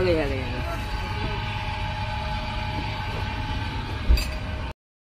厉害厉害厉